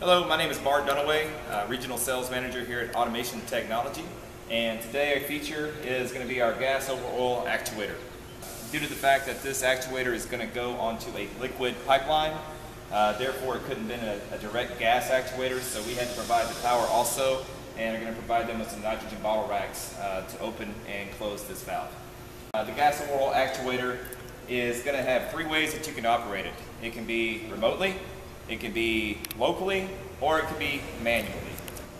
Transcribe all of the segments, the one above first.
Hello, my name is Bart Dunaway, uh, Regional Sales Manager here at Automation Technology, and today our feature is going to be our gas over oil actuator. Due to the fact that this actuator is going to go onto a liquid pipeline, uh, therefore it couldn't have been a, a, direct gas actuator, so we had to provide the power also, and are going to provide them with some nitrogen bottle racks uh, to open and close this valve. Uh, the gas over oil actuator is going to have three ways that you can operate it. It can be remotely, it can be locally, or it can be manually.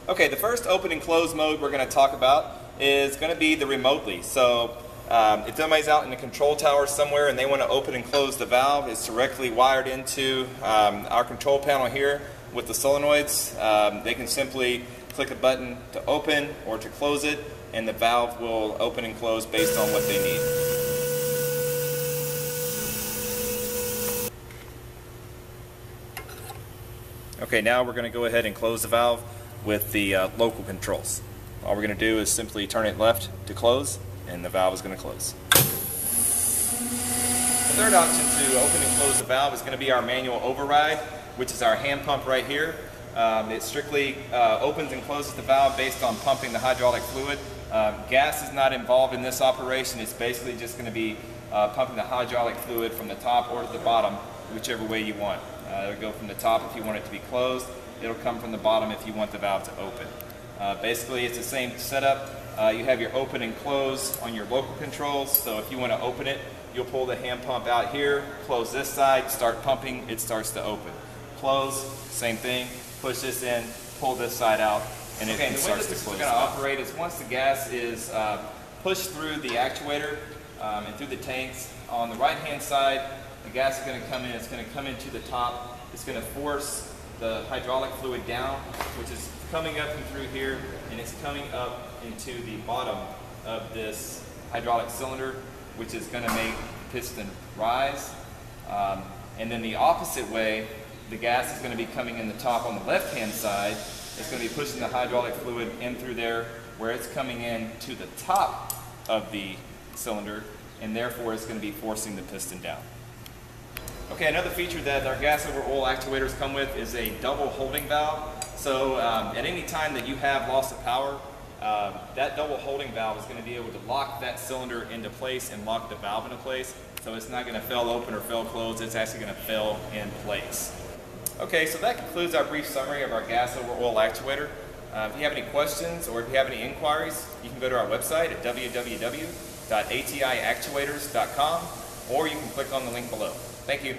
Okay, the first open and close mode we're going to talk about is going to be the remotely. So um, if somebody's out in the control tower somewhere and they want to open and close the valve, it's directly wired into um, our control panel here with the solenoids. Um, they can simply click a button to open or to close it and the valve will open and close based on what they need. Okay, now we're going to go ahead and close the valve with the uh, local controls. All we're going to do is simply turn it left to close, and the valve is going to close. The third option to open and close the valve is going to be our manual override, which is our hand pump right here. Um, it strictly uh, opens and closes the valve based on pumping the hydraulic fluid. Um, gas is not involved in this operation. It's basically just going to be uh, pumping the hydraulic fluid from the top or to the bottom, whichever way you want. Uh, it'll go from the top if you want it to be closed. It'll come from the bottom if you want the valve to open. Uh, basically, it's the same setup. Uh, you have your open and close on your local controls. So if you want to open it, you'll pull the hand pump out here, close this side, start pumping, it starts to open. Close, same thing. Push this in, pull this side out, and okay, it starts to close. The way this is going to operate is once the gas is uh, pushed through the actuator um, and through the tanks, on the right-hand side, the gas is going to come in, it's going to come into the top, it's going to force the hydraulic fluid down, which is coming up and through here, and it's coming up into the bottom of this hydraulic cylinder, which is going to make the piston rise. Um, and then the opposite way, the gas is going to be coming in the top on the left-hand side. It's going to be pushing the hydraulic fluid in through there, where it's coming in to the top of the cylinder, and therefore it's going to be forcing the piston down. Okay, another feature that our gas over oil actuators come with is a double holding valve. So um, at any time that you have loss of power, uh, that double holding valve is going to be able to lock that cylinder into place and lock the valve into place. So it's not going to fail open or fail closed, it's actually going to fail in place. Okay, so that concludes our brief summary of our gas over oil actuator. Uh, if you have any questions or if you have any inquiries, you can go to our website at www.atiactuators.com or you can click on the link below. Thank you.